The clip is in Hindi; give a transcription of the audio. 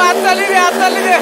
ಅತ್ತಲ್ಲಿದೆ ಅತ್ತಲ್ಲಿದೆ